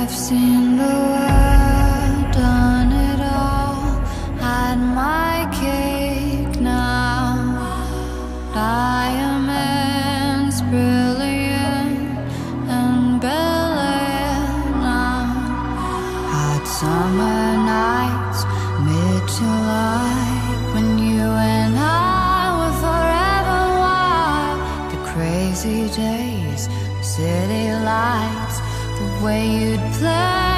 I've seen the world, done it all, had my cake now. Diamonds brilliant and Bel Air. Hot summer nights, mid-July, when you and I were forever wild. The crazy days, city lights, the way you'd play